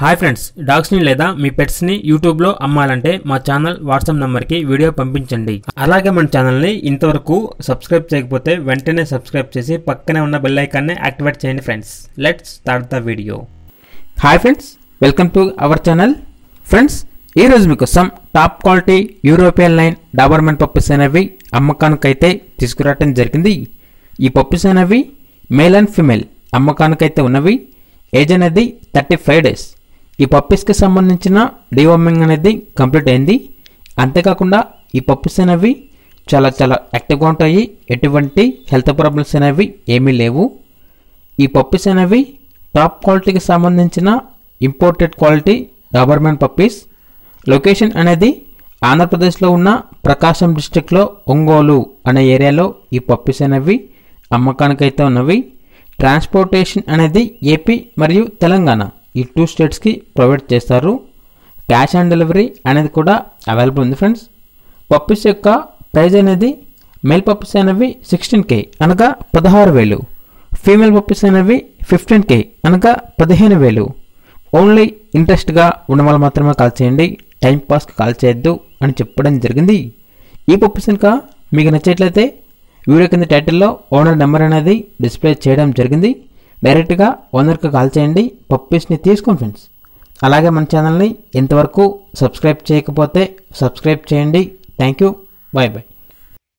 Hi friends డాగ్స్ని లేదా మీ పెట్స్ని యూట్యూబ్లో అమ్మాలంటే మా ఛానల్ వాట్సాప్ నెంబర్కి వీడియో పంపించండి. అలాగే మన ఛానల్ని ఇంతవరకు సబ్స్క్రైబ్ చేయకపోతే వెంటనే సబ్స్క్రైబ్ చేసి పక్కనే ఉన్న బెల్ ఐకాన్ని యాక్టివేట్ చేయండి friends let's start the video hi friends welcome to our channel friends ఈరోజు మీకోసం top quality European line Doberman puppies అనేవి అమ్మకానికైతే తీసుకురావటం జరిగింది. ఈ పప్పుస్ అనేవి మేల్ అండ్ ఫిమేల్ అమ్మకానికైతే ఉన్నవి. ఏజ్ అనేది థర్టీ ఫైవ్ డేస్ ఈ పప్పీస్కి సంబంధించిన డివార్మింగ్ అనేది కంప్లీట్ అయింది. అంతేకాకుండా ఈ పప్పీస్ అనేవి చాలా చాలా యాక్టివ్గా ఉంటాయి. ఎటువంటి హెల్త్ ప్రాబ్లమ్స్ అనేవి ఏమీ లేవు. ఈ పప్పీస్ అనేవి టాప్ క్వాలిటీకి సంబంధించిన imported quality Doberman puppies. Location అనేది ఆంధ్రప్రదేశ్లో ఉన్న ప్రకాశం డిస్టిక్లో ఒంగోలు అనే ఏరియాలో ఈ పప్పీస్ అనేవి అమ్మకానికైతే ఉన్నవి. ట్రాన్స్పోర్టేషన్ అనేది ఏపీ మరియు తెలంగాణ. ఈ టూ స్టేట్స్కి ప్రొవైడ్ చేస్తారు. క్యాష్ ఆన్ డెలివరీ అనేది కూడా అవైలబుల్ ఉంది ఫ్రెండ్స్ పప్పీస్ యొక్క ప్రైజ్ అనేది మేల్ పప్పీస్ అనేవి సిక్స్టీన్ కే అనగా పదహారు వేలు. ఫీమేల్ పప్పీస్ అనేవి ఫిఫ్టీన్ కే అనగా పదిహేను వేలు. ఓన్లీ ఇంట్రెస్ట్గా ఉన్న వాళ్ళు మాత్రమే కాల్ చేయండి. టైం పాస్కి కాల్ చేయొద్దు అని చెప్పడం జరిగింది. ఈ పప్పీస్ కనుక మీకు నచ్చేట్లయితే వీడియో కింద టైటిల్లో ఓనర్ నెంబర్ అనేది డిస్ప్లే చేయడం జరిగింది. డైరెక్ట్గా ఓనర్కి కాల్ చేయండి. పప్పీస్ని తీసుకోండి ఫ్రెండ్స్. అలాగే మన ఛానల్ని ఇంతవరకు సబ్స్క్రైబ్ చేయకపోతే సబ్స్క్రైబ్ చేయండి. Thank you bye bye.